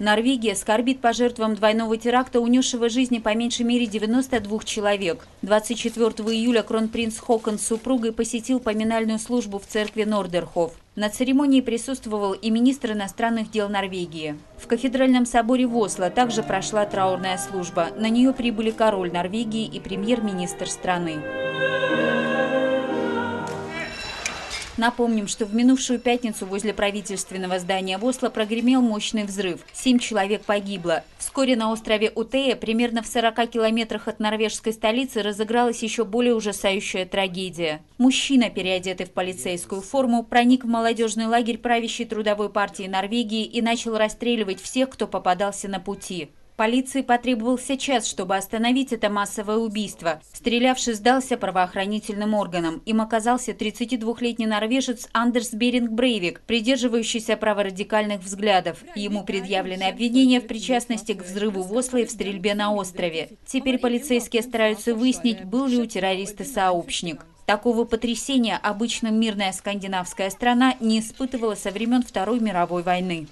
Норвегия скорбит по жертвам двойного теракта, унесшего жизни по меньшей мере 92 человек. 24 июля кронпринц Хокон с супругой посетил поминальную службу в церкви Нордерхоф. На церемонии присутствовал и министр иностранных дел Норвегии. В кафедральном соборе в Осло также прошла траурная служба. На нее прибыли король Норвегии и премьер-министр страны. Напомним, что в минувшую пятницу возле правительственного здания в Осло прогремел мощный взрыв. Семь человек погибло. Вскоре на острове Утея, примерно в 40 километрах от норвежской столицы, разыгралась еще более ужасающая трагедия. Мужчина, переодетый в полицейскую форму, проник в молодежный лагерь правящей трудовой партии Норвегии и начал расстреливать всех, кто попадался на пути. Полиции потребовался час, чтобы остановить это массовое убийство. Стрелявший сдался правоохранительным органам. Им оказался 32-летний норвежец Андерс Беринг Брейвик, придерживающийся праворадикальных взглядов. Ему предъявлены обвинения в причастности к взрыву в Осло и в стрельбе на острове. Теперь полицейские стараются выяснить, был ли у террориста сообщник. Такого потрясения обычно мирная скандинавская страна не испытывала со времен Второй мировой войны.